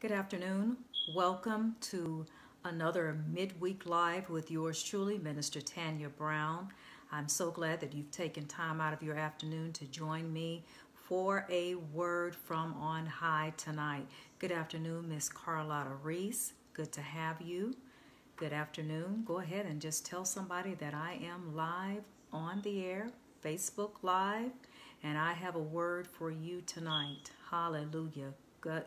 Good afternoon. Welcome to another midweek live with yours truly, Minister Tanya Brown. I'm so glad that you've taken time out of your afternoon to join me for a word from on high tonight. Good afternoon, Miss Carlotta Reese. Good to have you. Good afternoon. Go ahead and just tell somebody that I am live on the air, Facebook Live, and I have a word for you tonight. Hallelujah. God,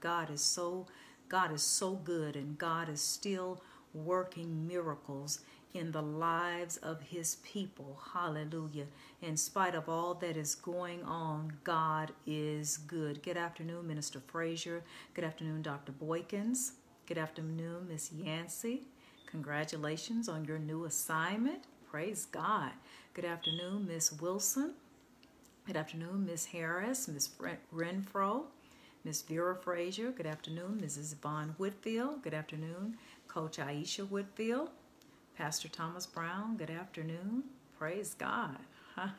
God, is so God is so good and God is still working miracles in the lives of his people. Hallelujah. In spite of all that is going on, God is good. Good afternoon, Minister Frazier. Good afternoon, Dr. Boykins. Good afternoon, Miss Yancey. Congratulations on your new assignment. Praise God. Good afternoon, Miss Wilson. Good afternoon, Miss Harris, Miss Renfro. Miss Vera Frazier. Good afternoon. Mrs. Yvonne Whitfield. Good afternoon. Coach Aisha Whitfield. Pastor Thomas Brown. Good afternoon. Praise God.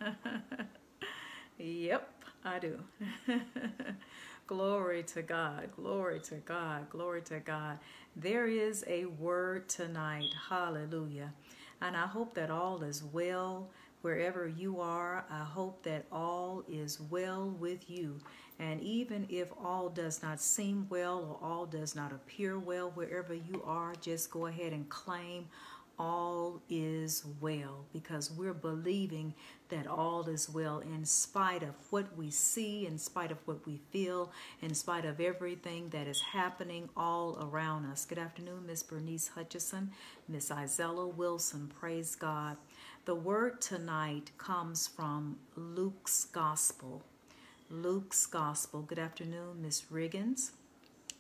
yep, I do. Glory to God. Glory to God. Glory to God. There is a word tonight. Hallelujah. And I hope that all is well wherever you are. I hope that all is well with you. And even if all does not seem well or all does not appear well wherever you are, just go ahead and claim all is well because we're believing that all is well in spite of what we see, in spite of what we feel, in spite of everything that is happening all around us. Good afternoon, Miss Bernice Hutchison, Miss Isella Wilson. Praise God. The word tonight comes from Luke's Gospel. Luke's Gospel. Good afternoon, Miss Riggins.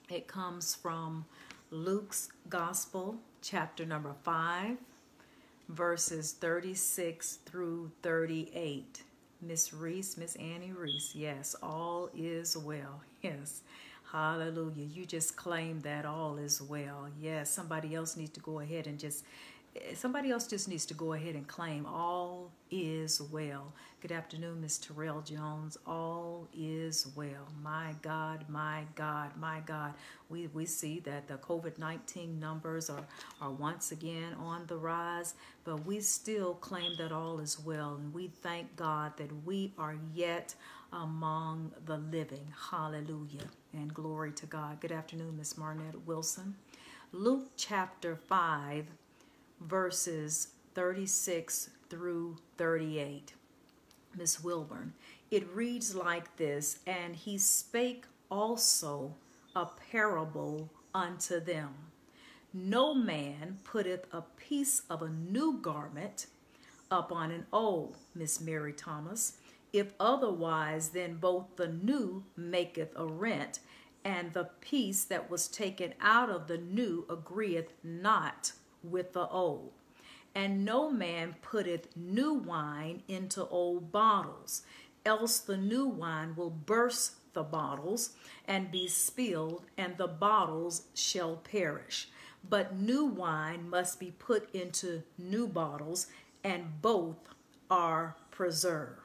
It comes from Luke's Gospel, chapter number 5, verses 36 through 38. Miss Reese, Miss Annie Reese, yes, all is well. Yes, hallelujah. You just claim that all is well. Yes, somebody else needs to go ahead and just somebody else just needs to go ahead and claim all is well. Good afternoon, Miss Terrell Jones. All is well. My God, my God, my God. We, we see that the COVID-19 numbers are, are once again on the rise, but we still claim that all is well. And we thank God that we are yet among the living. Hallelujah. And glory to God. Good afternoon, Miss Marnette Wilson. Luke chapter 5 verses 36 through 38. Miss Wilburn. It reads like this And he spake also a parable unto them. No man putteth a piece of a new garment upon an old, Miss Mary Thomas. If otherwise, then both the new maketh a rent, and the piece that was taken out of the new agreeth not with the old. And no man putteth new wine into old bottles, else the new wine will burst the bottles and be spilled, and the bottles shall perish. But new wine must be put into new bottles, and both are preserved.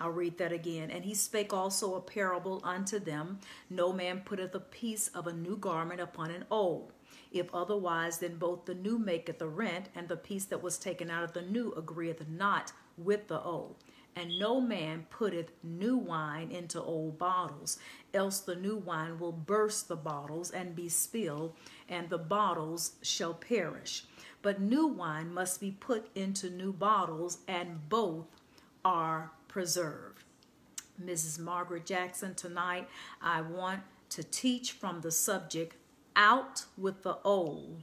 I'll read that again. And he spake also a parable unto them No man putteth a piece of a new garment upon an old if otherwise, then both the new maketh a rent, and the piece that was taken out of the new agreeth not with the old. And no man putteth new wine into old bottles, else the new wine will burst the bottles and be spilled, and the bottles shall perish. But new wine must be put into new bottles, and both are preserved. Mrs. Margaret Jackson, tonight I want to teach from the subject out with the old,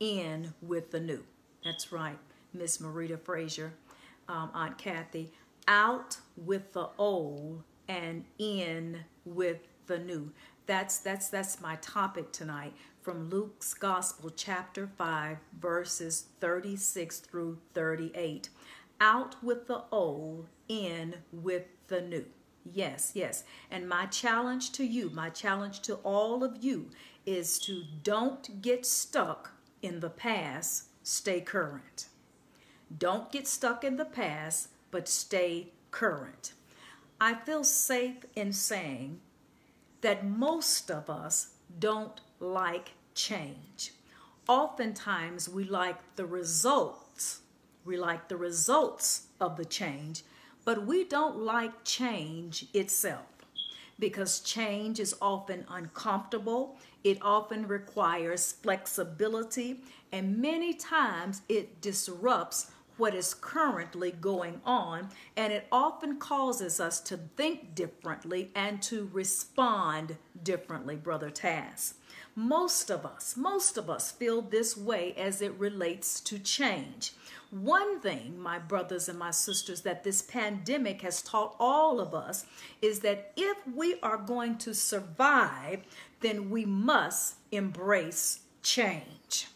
in with the new. That's right, Miss Marita Frazier, um, Aunt Kathy. Out with the old and in with the new. That's that's that's my topic tonight from Luke's Gospel chapter 5 verses 36 through 38. Out with the old, in with the new. Yes, yes. And my challenge to you, my challenge to all of you is to don't get stuck in the past, stay current. Don't get stuck in the past, but stay current. I feel safe in saying that most of us don't like change. Oftentimes, we like the results. We like the results of the change, but we don't like change itself because change is often uncomfortable. It often requires flexibility, and many times it disrupts what is currently going on, and it often causes us to think differently and to respond differently, Brother Taz. Most of us, most of us feel this way as it relates to change. One thing, my brothers and my sisters, that this pandemic has taught all of us is that if we are going to survive, then we must embrace change.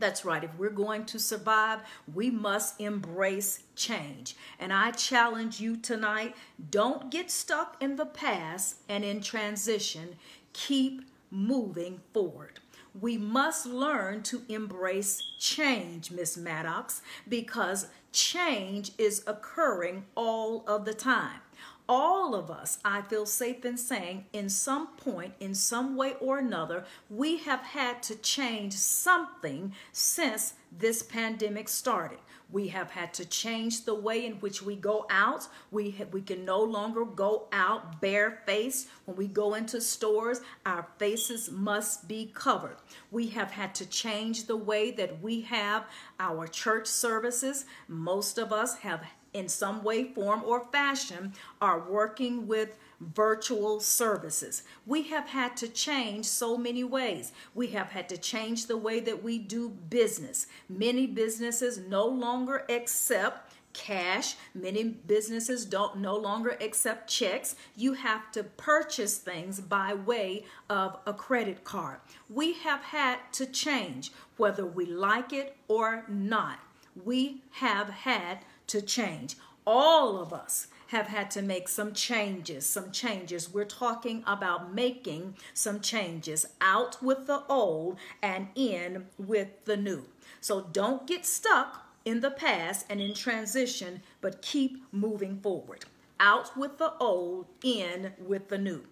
That's right. If we're going to survive, we must embrace change. And I challenge you tonight don't get stuck in the past and in transition. Keep moving forward. We must learn to embrace change, Miss Maddox, because change is occurring all of the time all of us, I feel safe in saying, in some point, in some way or another, we have had to change something since this pandemic started. We have had to change the way in which we go out. We, we can no longer go out barefaced. When we go into stores, our faces must be covered. We have had to change the way that we have our church services. Most of us have in some way, form, or fashion are working with virtual services. We have had to change so many ways. We have had to change the way that we do business. Many businesses no longer accept cash. Many businesses don't no longer accept checks. You have to purchase things by way of a credit card. We have had to change whether we like it or not. We have had to change. All of us have had to make some changes, some changes. We're talking about making some changes out with the old and in with the new. So don't get stuck in the past and in transition, but keep moving forward. Out with the old, in with the new.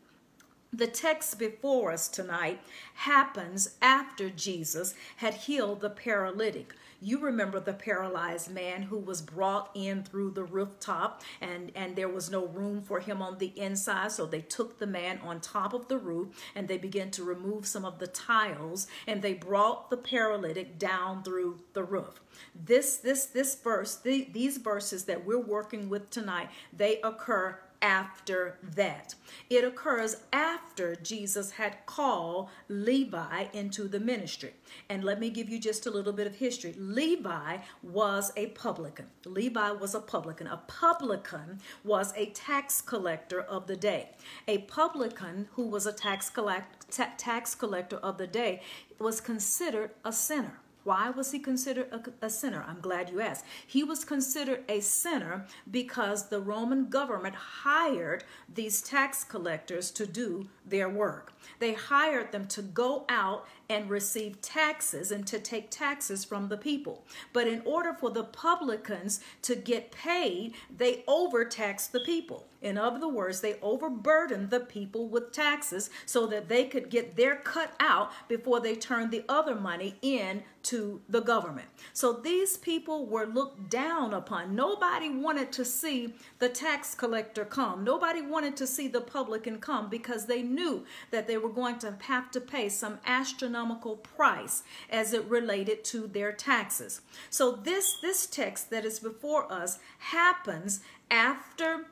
The text before us tonight happens after Jesus had healed the paralytic. You remember the paralyzed man who was brought in through the rooftop and, and there was no room for him on the inside. So they took the man on top of the roof and they began to remove some of the tiles and they brought the paralytic down through the roof. This, this, this verse, the, these verses that we're working with tonight, they occur after that. It occurs after Jesus had called Levi into the ministry. And let me give you just a little bit of history. Levi was a publican. Levi was a publican. A publican was a tax collector of the day. A publican who was a tax, collect, tax collector of the day was considered a sinner. Why was he considered a, a, sinner? I'm glad you asked. He was considered a sinner because the Roman government hired these tax collectors to do their work. They hired them to go out and receive taxes and to take taxes from the people. But in order for the publicans to get paid, they overtaxed the people. In other words, they overburdened the people with taxes so that they could get their cut out before they turned the other money in to the government. So these people were looked down upon. Nobody wanted to see the tax collector come. Nobody wanted to see the publican come because they knew that they were going to have to pay some astronomical price as it related to their taxes. So this this text that is before us happens after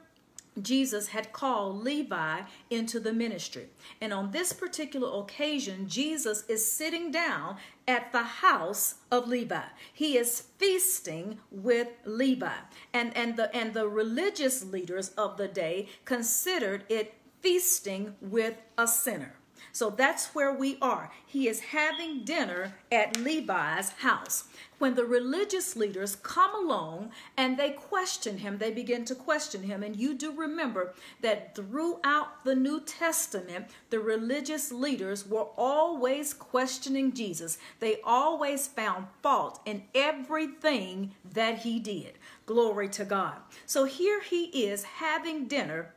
Jesus had called Levi into the ministry. And on this particular occasion, Jesus is sitting down at the house of Levi. He is feasting with Levi. And, and, the, and the religious leaders of the day considered it feasting with a sinner. So that's where we are. He is having dinner at Levi's house. When the religious leaders come along and they question him, they begin to question him. And you do remember that throughout the New Testament, the religious leaders were always questioning Jesus. They always found fault in everything that he did. Glory to God. So here he is having dinner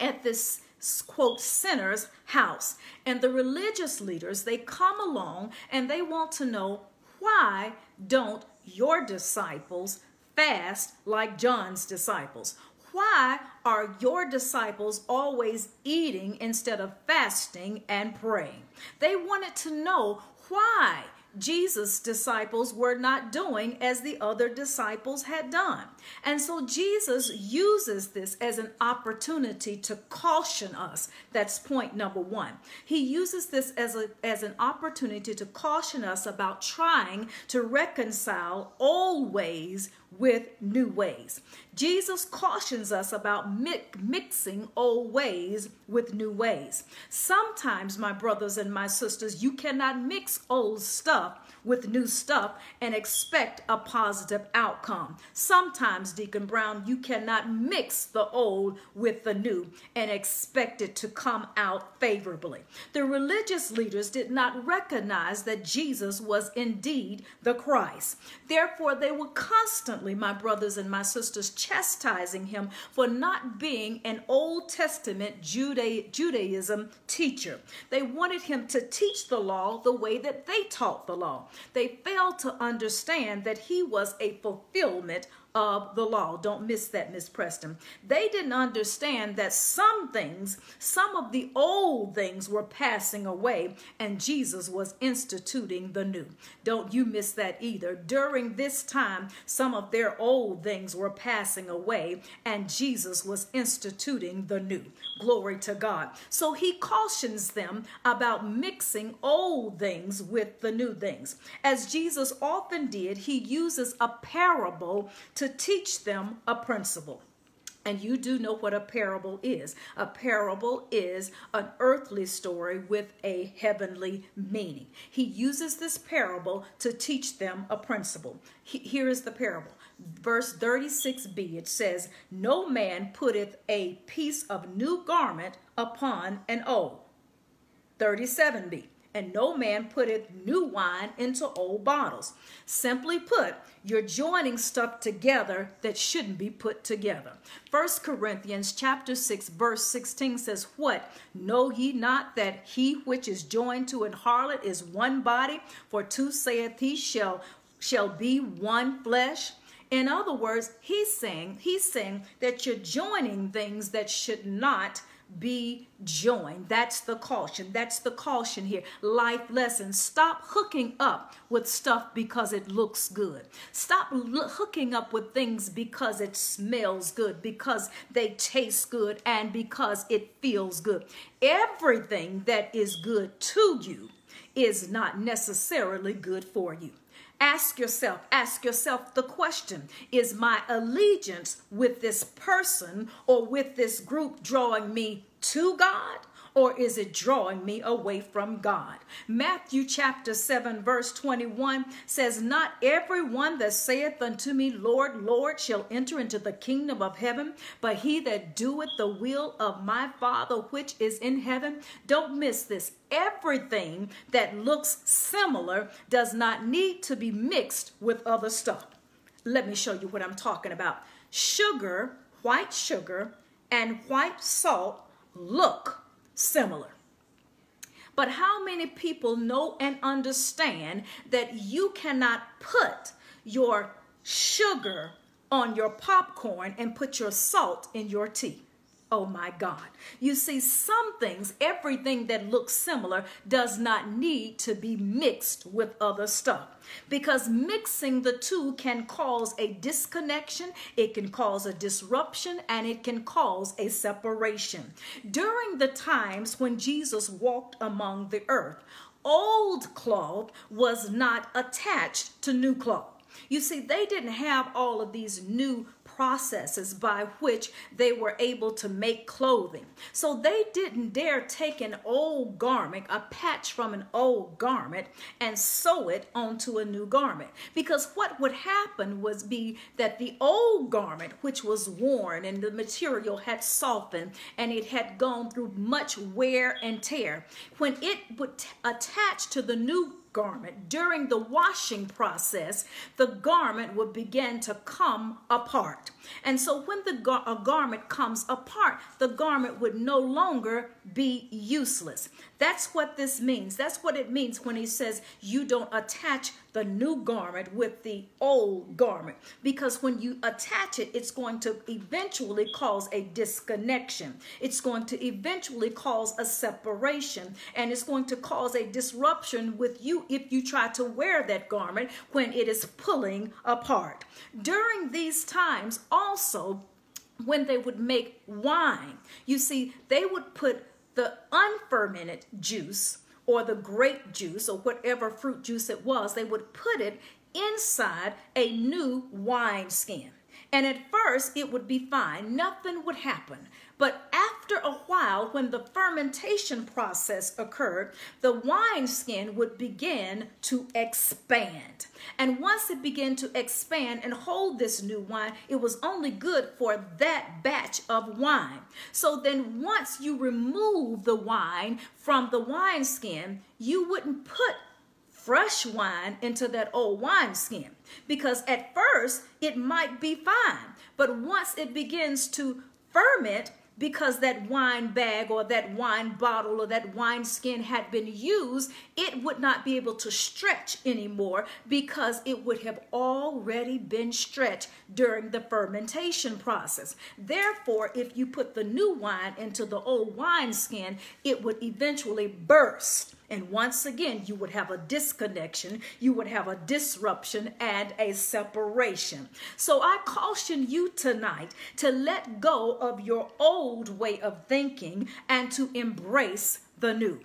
at this quote sinner's house. And the religious leaders they come along and they want to know why don't your disciples fast like john's disciples? Why are your disciples always eating instead of fasting and praying? They wanted to know why Jesus' disciples were not doing as the other disciples had done. And so Jesus uses this as an opportunity to caution us. That's point number one. He uses this as, a, as an opportunity to caution us about trying to reconcile old ways with new ways. Jesus cautions us about mi- mixing old ways with new ways. Sometimes, my brothers and my sisters, you cannot mix old stuff with new stuff and expect a positive outcome. Sometimes, Deacon Brown, you cannot mix the old with the new and expect it to come out favorably. The religious leaders did not recognize that Jesus was indeed the Christ. Therefore, they were constantly, my brothers and my sisters, chastising him for not being an Old Testament Juda- Judaism teacher. They wanted him to teach the law the way that they taught the law. They failed to understand that he was a fulfillment of the law. Don't miss that, Miss Preston. They didn't understand that some things, some of the old things were passing away and Jesus was instituting the new. Don't you miss that either. During this time, some of their old things were passing away and Jesus was instituting the new. Glory to God. So he cautions them about mixing old things with the new things. As Jesus often did, he uses a parable to to teach them a principle. And you do know what a parable is. A parable is an earthly story with a heavenly meaning. He uses this parable to teach them a principle. here is the parable. Verse 36b it says, No man putteth a piece of new garment upon an old. 37b and no man putteth new wine into old bottles. Simply put, you're joining stuff together that shouldn't be put together. First Corinthians chapter 6 verse 16 says, What? Know ye not that he which is joined to an harlot is one body? For two saith he shall shall be one flesh. In other words, he's saying, he's saying that you're joining things that should not be joined. That's the caution. That's the caution here. Life lessons. Stop hooking up with stuff because it looks good. Stop hooking up with things because it smells good, because they taste good, and because it feels good. Everything that is good to you is not necessarily good for you. Ask yourself, ask yourself the question Is my allegiance with this person or with this group drawing me to God? Or is it drawing me away from God? Matthew chapter 7, verse 21 says, Not everyone that saith unto me, Lord, Lord, shall enter into the kingdom of heaven, but he that doeth the will of my Father which is in heaven. Don't miss this. Everything that looks similar does not need to be mixed with other stuff. Let me show you what I'm talking about. Sugar, white sugar, and white salt look similar. But how many people know and understand that you cannot put your sugar on your popcorn and put your salt in your tea? Oh my God. You see, some things, everything that looks similar, does not need to be mixed with other stuff. Because mixing the two can cause a disconnection, it can cause a disruption, and it can cause a separation. During the times when Jesus walked among the earth, old cloth was not attached to new cloth. You see, they didn't have all of these new processes by which they were able to make clothing. So they didn't dare take an old garment, a patch from an old garment, and sew it onto a new garment. Because what would happen was be that the old garment, which was worn and the material had softened and it had gone through much wear and tear, when it would attach to the new garment. During the washing process, the garment would begin to come apart. And so when the gar- a garment comes apart, the garment would no longer be useless. That's what this means. That's what it means when he says you don't attach the new garment with the old garment. Because when you attach it, it's going to eventually cause a disconnection. It's going to eventually cause a separation. And it's going to cause a disruption with you if you try to wear that garment when it is pulling apart. During these times, also, when they would make wine, you see, they would put the unfermented juice or the grape juice or whatever fruit juice it was, they would put it inside a new wine skin. And at first, it would be fine, nothing would happen. But after a while, when the fermentation process occurred, the wineskin would begin to expand. And once it began to expand and hold this new wine, it was only good for that batch of wine. So then, once you remove the wine from the wineskin, you wouldn't put fresh wine into that old wineskin because at first it might be fine, but once it begins to ferment, because that wine bag or that wine bottle or that wine skin had been used, it would not be able to stretch anymore because it would have already been stretched during the fermentation process. Therefore, if you put the new wine into the old wine skin, it would eventually burst and once again, you would have a disconnection, you would have a disruption and a separation. So I caution you tonight to let go of your old way of thinking and to embrace the new.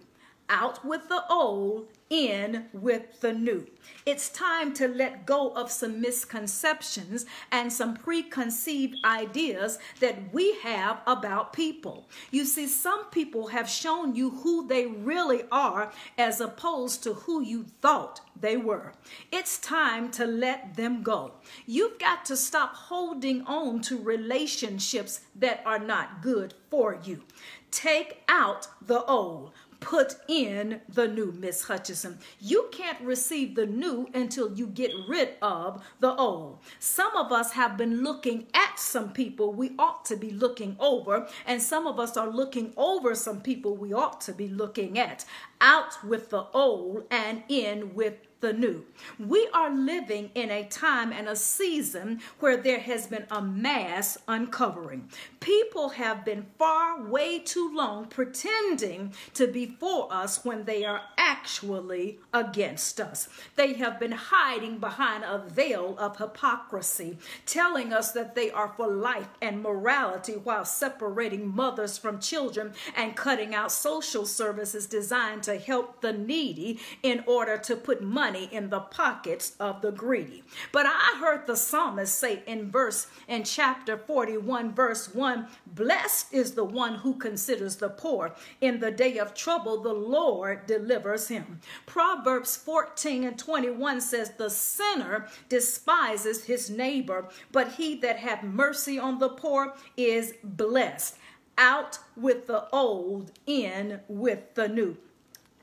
Out with the old, in with the new. It's time to let go of some misconceptions and some preconceived ideas that we have about people. You see, some people have shown you who they really are as opposed to who you thought they were. It's time to let them go. You've got to stop holding on to relationships that are not good for you. Take out the old put in the new, Miss Hutchison. You can't receive the new until you get rid of the old. Some of us have been looking at some people we ought to be looking over, and some of us are looking over some people we ought to be looking at. Out with the old and in with the new. We are living in a time and a season where there has been a mass uncovering. People have been far way too long pretending to be for us when they are actually against us. They have been hiding behind a veil of hypocrisy, telling us that they are for life and morality while separating mothers from children and cutting out social services designed to help the needy in order to put money in the pockets of the greedy. But I heard the psalmist say in verse in chapter 41 verse 1, blessed is the one who considers the poor. In the day of trouble the Lord delivers him. Proverbs 14 and 21 says the sinner despises his neighbor, but he that hath mercy on the poor is blessed. Out with the old, in with the new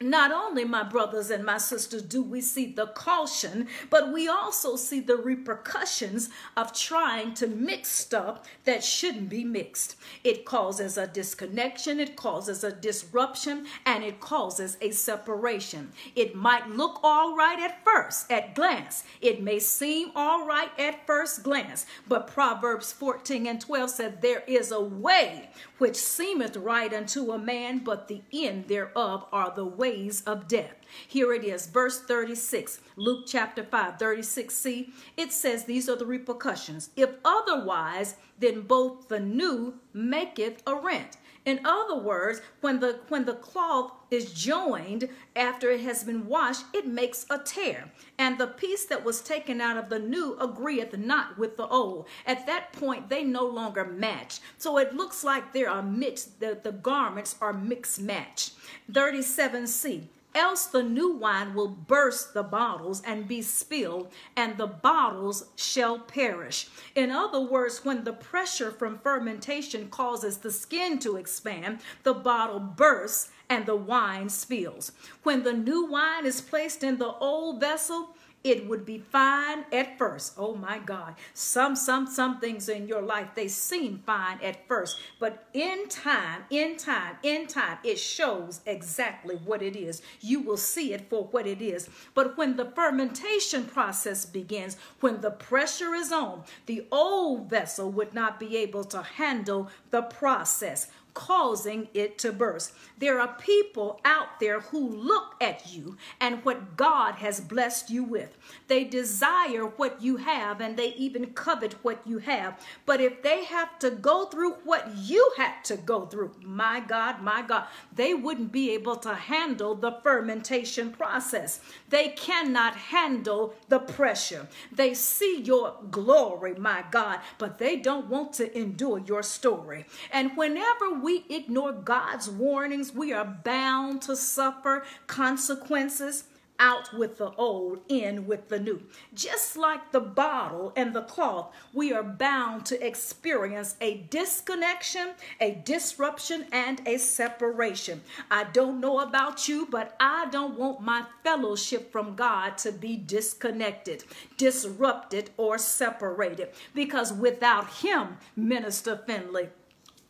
not only, my brothers and my sisters, do we see the caution, but we also see the repercussions of trying to mix stuff that shouldn't be mixed. It causes a disconnection, it causes a disruption, and it causes a separation. It might look all right at first, at glance. It may seem all right at first glance, but Proverbs 14 and 12 said, There is a way which seemeth right unto a man, but the end thereof are the ways of death. Here it is, verse 36, Luke chapter 5, 36c. It says, These are the repercussions. If otherwise, then both the new maketh a rent in other words, when the when the cloth is joined after it has been washed, it makes a tear. And the piece that was taken out of the new agreeth not with the old. At that point, they no longer match. So it looks like there are mixed, the, the garments are mixed match. 37c. Else the new wine will burst the bottles and be spilled, and the bottles shall perish. In other words, when the pressure from fermentation causes the skin to expand, the bottle bursts and the wine spills. When the new wine is placed in the old vessel, it would be fine at first. Oh my God. Some, some, some things in your life, they seem fine at first, but in time, in time, in time, it shows exactly what it is. You will see it for what it is. But when the fermentation process begins, when the pressure is on, the old vessel would not be able to handle the process causing it to burst. There are people out there who look at you and what God has blessed you with. They desire what you have and they even covet what you have. But if they have to go through what you had to go through, my God, my God, they wouldn't be able to handle the fermentation process. They cannot handle the pressure. They see your glory, my God, but they don't want to endure your story. And whenever we ignore God's warnings, we are bound to suffer consequences out with the old, in with the new. Just like the bottle and the cloth, we are bound to experience a disconnection, a disruption, and a separation. I don't know about you, but I don't want my fellowship from God to be disconnected, disrupted, or separated because without Him, Minister Finley,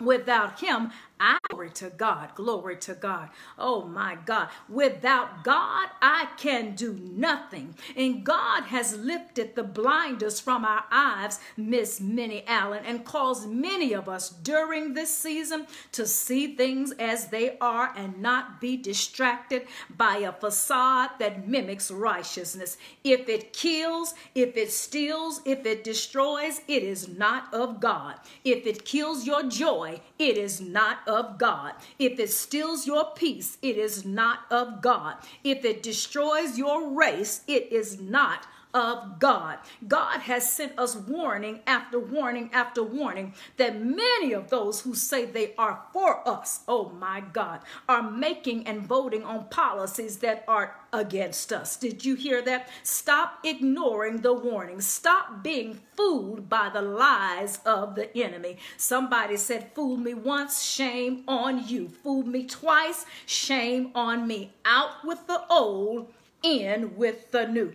Without him, I glory to God, glory to God. Oh my God. Without God, I can do nothing. And God has lifted the blinders from our eyes, Miss Minnie Allen, and caused many of us during this season to see things as they are and not be distracted by a facade that mimics righteousness. If it kills, if it steals, if it destroys, it is not of God. If it kills your joy, it is not of God. If it steals your peace, it is not of God. If it destroys your race, it is not of God. God has sent us warning after warning after warning that many of those who say they are for us, oh my God, are making and voting on policies that are against us. Did you hear that? Stop ignoring the warning. Stop being fooled by the lies of the enemy. Somebody said, Fool me once, shame on you. Fool me twice, shame on me. Out with the old, in with the new.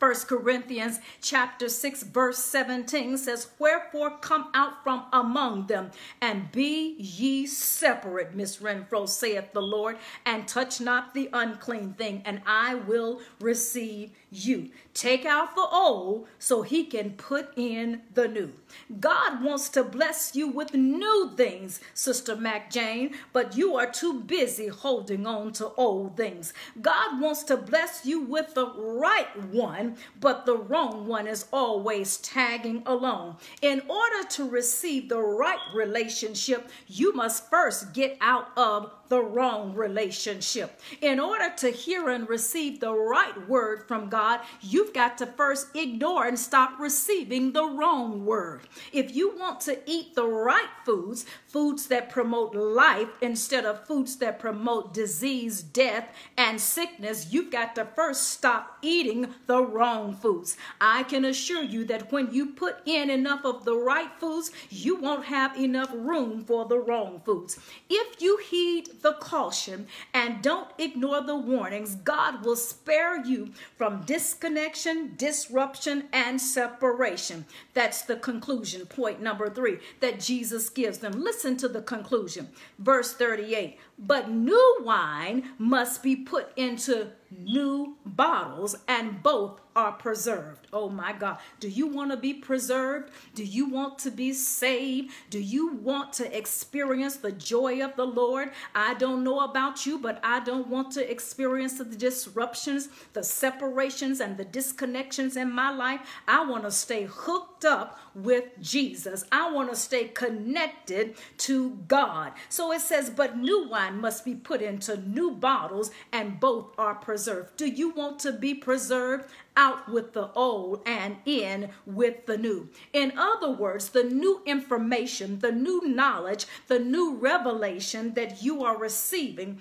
First Corinthians chapter 6 verse 17 says, Wherefore come out from among them and be ye separate, Miss Renfro, saith the Lord, and touch not the unclean thing, and I will receive you. Take out the old so he can put in the new. God wants to bless you with new things, Sister Mac Jane, but you are too busy holding on to old things. God wants to bless you with the right one, but the wrong one is always tagging along. In order to receive the right relationship, you must first get out of the wrong relationship. In order to hear and receive the right word from God, you've got to first ignore and stop receiving the wrong word. If you want to eat the right foods, foods that promote life instead of foods that promote disease, death, and sickness, you've got to first stop eating the wrong foods. I can assure you that when you put in enough of the right foods, you won't have enough room for the wrong foods. If you heed the caution and don't ignore the warnings, God will spare you from disconnection, disruption, and separation. That's the conclusion, point number three, that Jesus gives them. Listen to the conclusion. Verse 38 But new wine must be put into new bottles, and both are preserved. Oh my God. Do you want to be preserved? Do you want to be saved? Do you want to experience the joy of the Lord? I don't know about you, but I don't want to experience the disruptions, the separations, and the disconnections in my life. I want to stay hooked up with Jesus. I want to stay connected to God. So it says, but new wine must be put into new bottles, and both are preserved. Do you want to be preserved? out with the old and in with the new. In other words, the new information, the new knowledge, the new revelation that you are receiving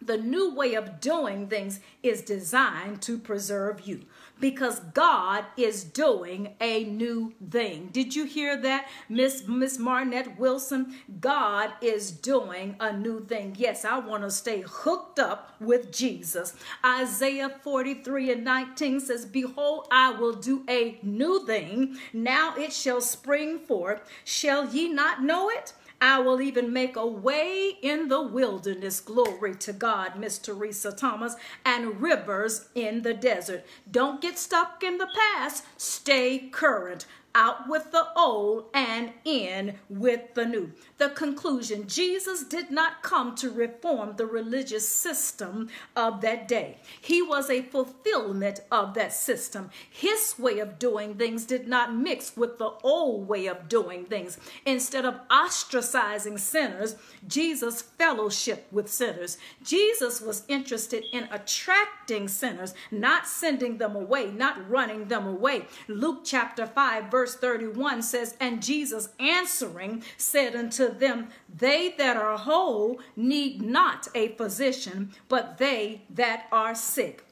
The new way of doing things is designed to preserve you because God is doing a new thing. Did you hear that, Miss Miss Marnette Wilson? God is doing a new thing. Yes, I want to stay hooked up with Jesus. Isaiah 43 and 19 says, Behold, I will do a new thing. Now it shall spring forth. Shall ye not know it? I will even make a way in the wilderness. Glory to God, Miss Teresa Thomas, and rivers in the desert. Don't get stuck in the past. Stay current out with the old and in with the new. The conclusion Jesus did not come to reform the religious system of that day, He was a fulfillment of that system. His way of doing things did not mix with the old way of doing things. Instead of ostracizing sinners, Jesus fellowship with sinners. Jesus was interested in attracting sinners, not sending them away, not running them away. Luke chapter 5, verse 31 says, And Jesus answering said unto them, They that are whole need not a physician, but they that are sick.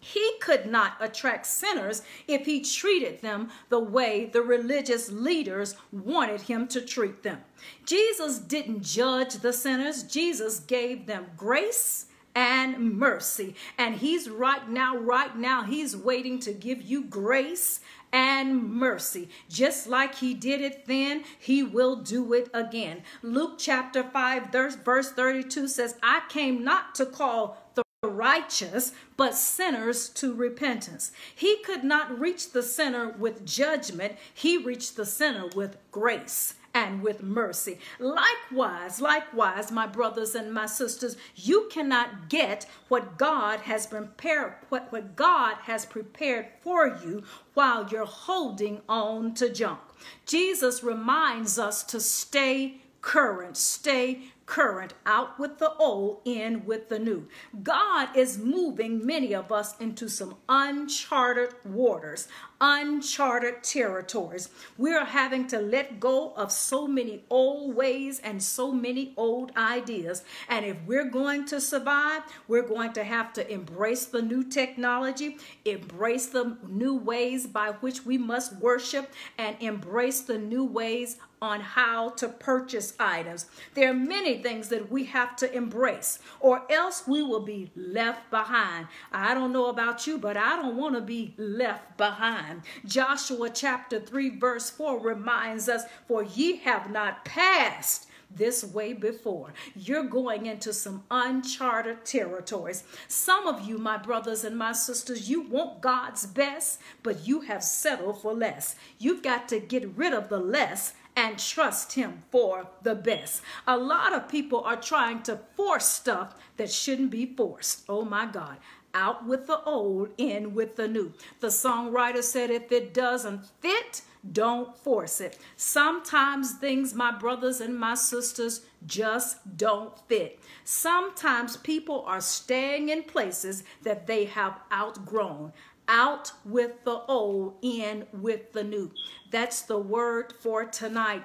He could not attract sinners if he treated them the way the religious leaders wanted him to treat them. Jesus didn't judge the sinners, Jesus gave them grace and mercy. And he's right now, right now, he's waiting to give you grace and mercy. Just like he did it then, he will do it again. Luke chapter 5, verse 32 says, I came not to call the righteous, but sinners to repentance. He could not reach the sinner with judgment, he reached the sinner with grace and with mercy. Likewise, likewise, my brothers and my sisters, you cannot get what God has prepared, what, what God has prepared for you while you're holding on to junk. Jesus reminds us to stay current, stay current, out with the old, in with the new. God is moving many of us into some uncharted waters, uncharted territories. We're having to let go of so many old ways and so many old ideas. And if we're going to survive, we're going to have to embrace the new technology, embrace the new ways by which we must worship, and embrace the new ways on how to purchase items. There are many things that we have to embrace, or else we will be left behind. I don't know about you, but I don't want to be left behind. Joshua chapter 3, verse 4 reminds us, For ye have not passed this way before. You're going into some uncharted territories. Some of you, my brothers and my sisters, you want God's best, but you have settled for less. You've got to get rid of the less and trust Him for the best. A lot of people are trying to force stuff that shouldn't be forced. Oh my God. Out with the old, in with the new. The songwriter said, if it doesn't fit, don't force it. Sometimes things, my brothers and my sisters, just don't fit. Sometimes people are staying in places that they have outgrown out with the old, in with the new. That's the word for tonight.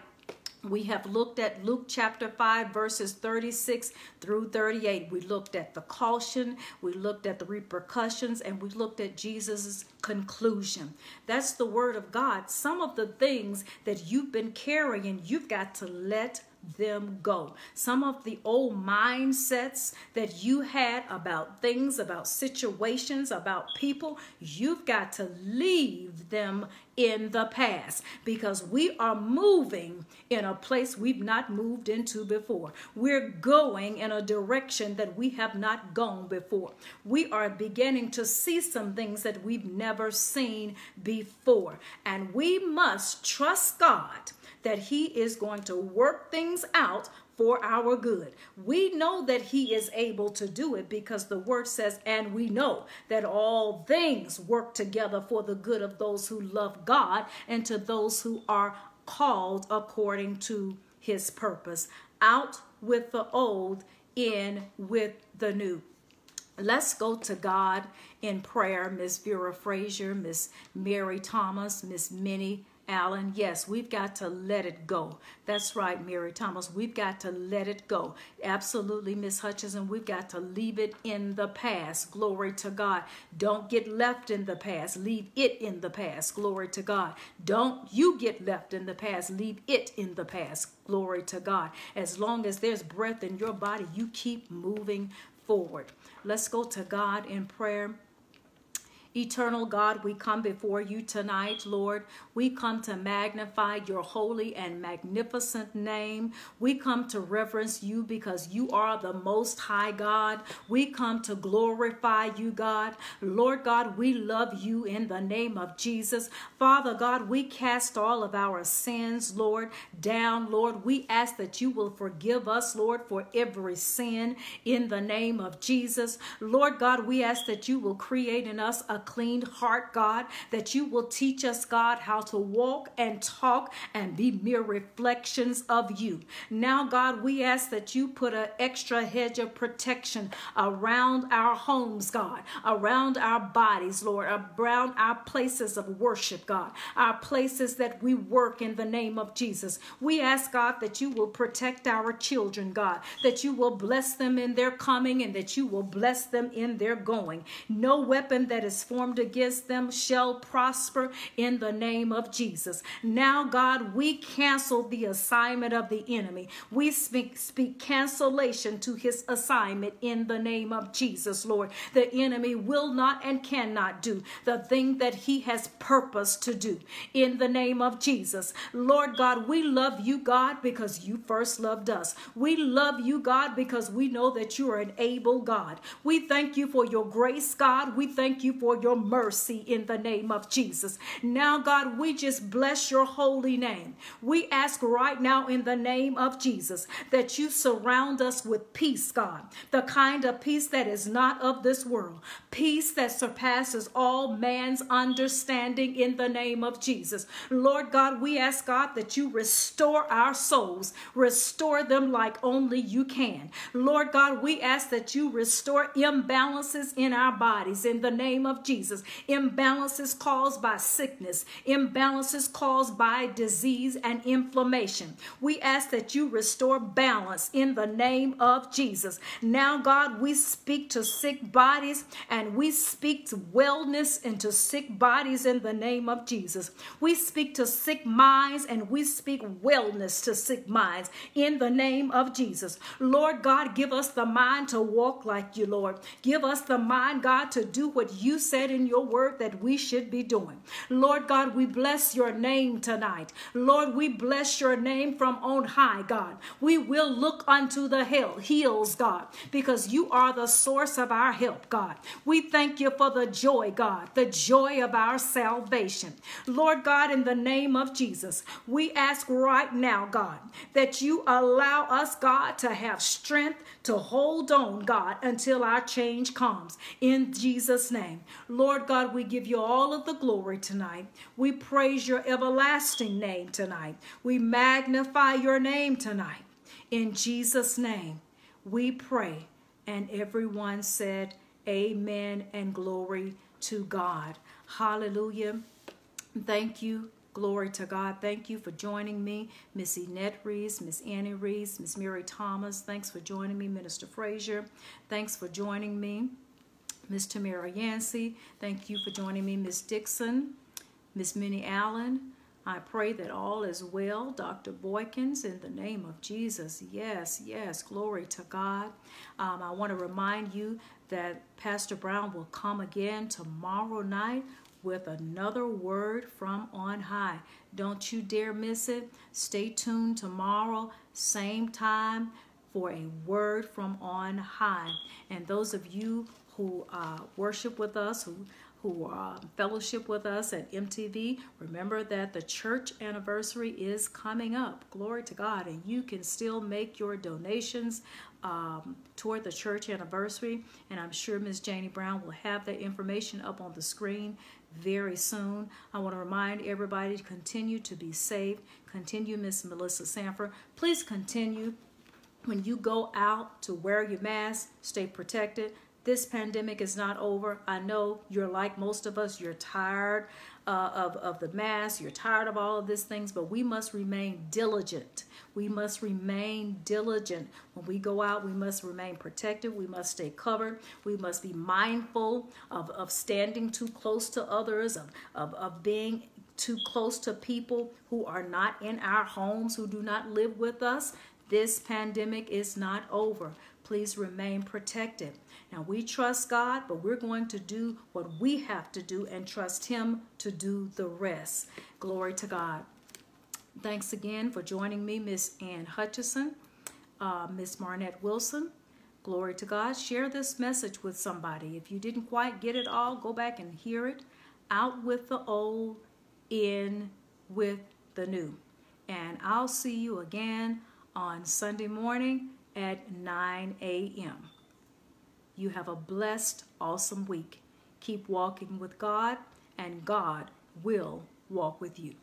We have looked at Luke chapter 5, verses 36 through 38. We looked at the caution, we looked at the repercussions, and we looked at Jesus' conclusion. That's the word of God. Some of the things that you've been carrying, you've got to let them go. Some of the old mindsets that you had about things, about situations, about people, you've got to leave them in the past because we are moving in a place we've not moved into before. We're going in a direction that we have not gone before. We are beginning to see some things that we've never seen before. And we must trust God that He is going to work things out for our good. We know that He is able to do it because the word says, and we know that all things work together for the good of those who love God and to those who are called according to His purpose. Out with the old, in with the new. Let's go to God in prayer. Miss Vera Frazier, Miss Mary Thomas, Miss Minnie Allen, yes, we've got to let it go. That's right, Mary Thomas. We've got to let it go. Absolutely, Miss Hutchinson. We've got to leave it in the past. Glory to God. Don't get left in the past. Leave it in the past. Glory to God. Don't you get left in the past. Leave it in the past. Glory to God. As long as there's breath in your body, you keep moving forward. Let's go to God in prayer. Eternal God, we come before you tonight, Lord. We come to magnify your holy and magnificent name. We come to reverence you because you are the most high God. We come to glorify you, God. Lord God, we love you in the name of Jesus. Father God, we cast all of our sins, Lord, down, Lord. We ask that you will forgive us, Lord, for every sin in the name of Jesus. Lord God, we ask that you will create in us a clean heart, God, that you will teach us, God, how to walk and talk and be mere reflections of you. Now, God, we ask that you put an extra hedge of protection around our homes, God, around our bodies, Lord, around our places of worship, God, our places that we work in the name of Jesus. We ask, God, that you will protect our children, God, that you will bless them in their coming and that you will bless them in their going. No weapon that is formed against them shall prosper in the name of Jesus. Now, God, we cancel the assignment of the enemy. We speak, speak cancellation to his assignment in the name of Jesus, Lord. The enemy will not and cannot do the thing that he has purposed to do in the name of Jesus. Lord God, we love you, God, because you first loved us. We love you, God, because we know that you are an able God. We thank you for your grace, God. We thank you for your mercy in the name of Jesus. Now, God, we just bless your holy name. We ask right now in the name of Jesus that you surround us with peace, God, the kind of peace that is not of this world, peace that surpasses all man's understanding in the name of Jesus. Lord God, we ask God that you restore our souls, restore them like only you can. Lord God, we ask that you restore imbalances in our bodies in the name of Jesus imbalances caused by sickness, imbalances caused by disease and inflammation. We ask that you restore balance in the name of Jesus. Now, God, we speak to sick bodies and we speak to wellness into sick bodies in the name of Jesus. We speak to sick minds and we speak wellness to sick minds in the name of Jesus. Lord God, give us the mind to walk like you, Lord. Give us the mind, God, to do what you said in your word that we should be doing. Lord God, we bless your name tonight. Lord, we bless your name from on high, God. We will look unto the hill, hills, God, because you are the source of our help, God. We thank you for the joy, God, the joy of our salvation. Lord God, in the name of Jesus, we ask right now, God, that you allow us, God, to have strength to hold on, God, until our change comes. In Jesus' name. Lord God, we give you all of the glory tonight. We praise your everlasting name tonight. We magnify your name tonight. In Jesus' name, we pray. And everyone said, Amen and glory to God. Hallelujah. Thank you. Glory to God. Thank you for joining me, Miss Enette Reese, Miss Annie Reese, Miss Mary Thomas. Thanks for joining me, Minister Frazier. Thanks for joining me. Miss Tamara Yancey. Thank you for joining me, Miss Dixon, Miss Minnie Allen. I pray that all is well. Dr. Boykins, in the name of Jesus. Yes, yes, glory to God. Um, I want to remind you that Pastor Brown will come again tomorrow night with another word from on high. Don't you dare miss it. Stay tuned tomorrow, same time, for a word from on high. And those of you who uh, worship with us, who who uh, fellowship with us at MTV, remember that the church anniversary is coming up. Glory to God. And you can still make your donations um, toward the church anniversary. And I'm sure Ms. Janie Brown will have that information up on the screen very soon. I want to remind everybody to continue to be safe. Continue, Miss Melissa Sanford. Please continue when you go out to wear your mask, stay protected. This pandemic is not over. I know you're like most of us, you're tired uh, of, of the mask, you're tired of all of these things, but we must remain diligent. We must remain diligent. When we go out, we must remain protected. We must stay covered. We must be mindful of, of standing too close to others, of, of, of being too close to people who are not in our homes, who do not live with us. This pandemic is not over. Please remain protected. Now, we trust God, but we're going to do what we have to do and trust Him to do the rest. Glory to God. Thanks again for joining me, Miss Ann Hutchison, uh, Miss Marnette Wilson. Glory to God. Share this message with somebody. If you didn't quite get it all, go back and hear it. Out with the old, in with the new. And I'll see you again on Sunday morning at 9 a.m. You have a blessed, awesome week. Keep walking with God, and God will walk with you.